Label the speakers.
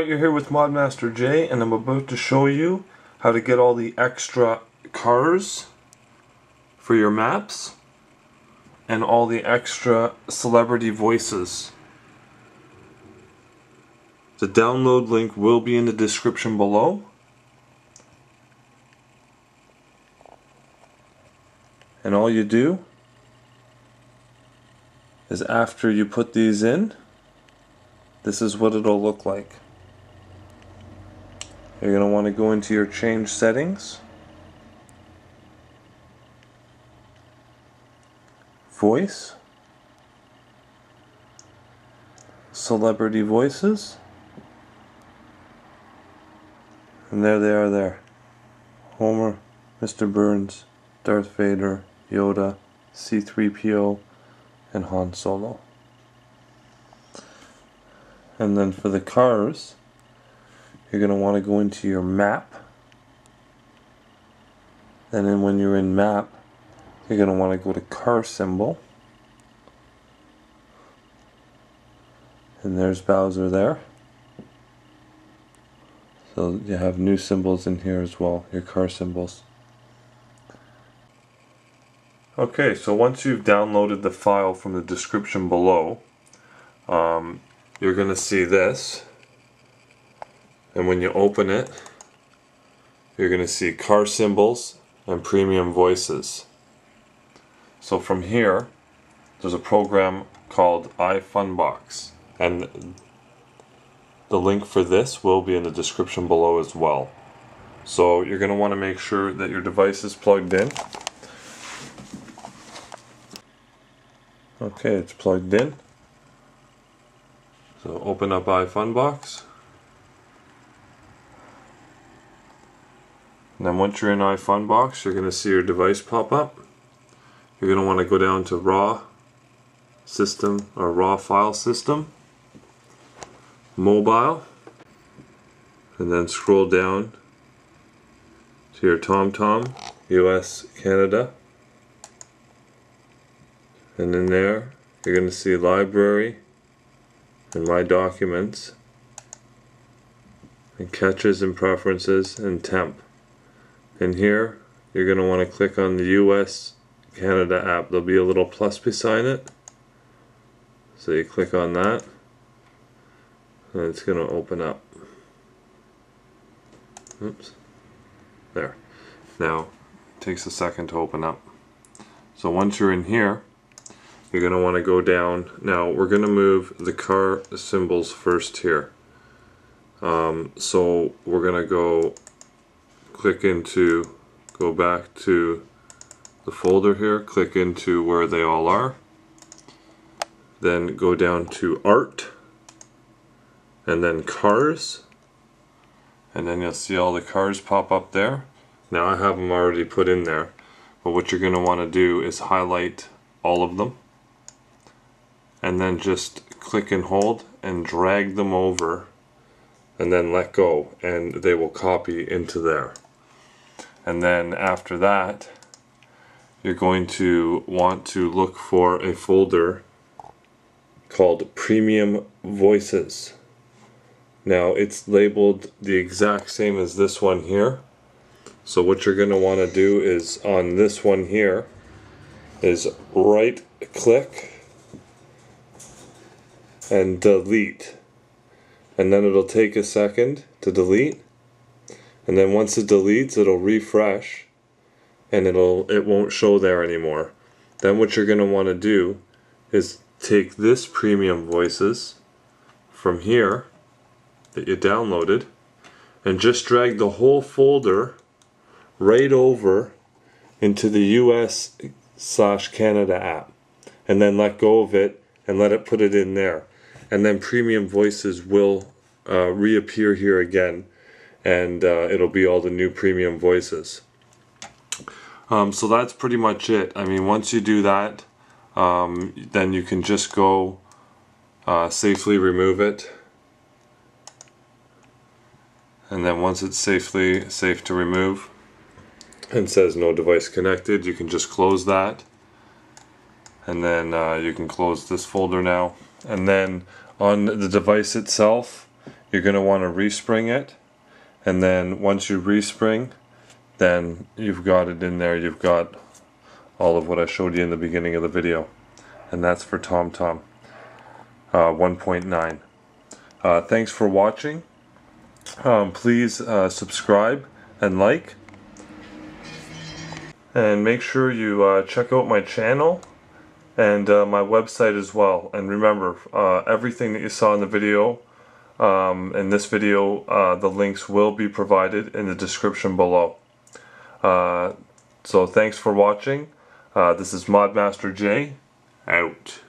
Speaker 1: Alright, you're here with Modmaster Jay, and I'm about to show you how to get all the extra cars for your maps and all the extra celebrity voices. The download link will be in the description below. And all you do is after you put these in, this is what it'll look like. You're going to want to go into your change settings. Voice. Celebrity voices. And there they are there. Homer, Mr. Burns, Darth Vader, Yoda, C3PO, and Han Solo. And then for the cars, you're going to want to go into your map. And then when you're in map, you're going to want to go to car symbol. And there's Bowser there. So you have new symbols in here as well, your car symbols. Okay, so once you've downloaded the file from the description below, um, you're going to see this and when you open it you're going to see car symbols and premium voices. So from here there's a program called iFunbox. And the link for this will be in the description below as well. So you're going to want to make sure that your device is plugged in. Okay it's plugged in. So open up iFunbox And then once you're in iFunbox, you're going to see your device pop up. You're going to want to go down to raw system or raw file system, mobile, and then scroll down to your TomTom, US, Canada. And in there, you're going to see library and my documents and catches and preferences and temp and here you're going to want to click on the US Canada app. There'll be a little plus beside it. So you click on that and it's going to open up. Oops. There. Now it takes a second to open up. So once you're in here you're going to want to go down. Now we're going to move the car symbols first here. Um, so we're going to go click into, go back to the folder here, click into where they all are, then go down to art, and then cars, and then you'll see all the cars pop up there. Now I have them already put in there, but what you're going to want to do is highlight all of them, and then just click and hold and drag them over and then let go and they will copy into there and then after that you're going to want to look for a folder called Premium Voices. Now it's labeled the exact same as this one here. So what you're going to want to do is on this one here is right click and delete. And then it'll take a second to delete and then once it deletes it'll refresh and it'll it won't show there anymore. Then what you're going to want to do is take this premium voices from here that you downloaded and just drag the whole folder right over into the US slash Canada app and then let go of it and let it put it in there. And then premium voices will uh, reappear here again and uh, it'll be all the new premium voices. Um, so that's pretty much it. I mean, once you do that, um, then you can just go uh, safely remove it. And then once it's safely safe to remove and says no device connected, you can just close that. And then uh, you can close this folder now. And then on the device itself, you're going to want to respring it and then once you respring then you've got it in there. You've got all of what I showed you in the beginning of the video. And that's for TomTom uh, 1.9 uh, thanks for watching. Um, please uh, subscribe and like. And make sure you uh, check out my channel and uh, my website as well. And remember uh, everything that you saw in the video um, in this video, uh, the links will be provided in the description below. Uh, so thanks for watching. Uh, this is Modmaster Jay, out.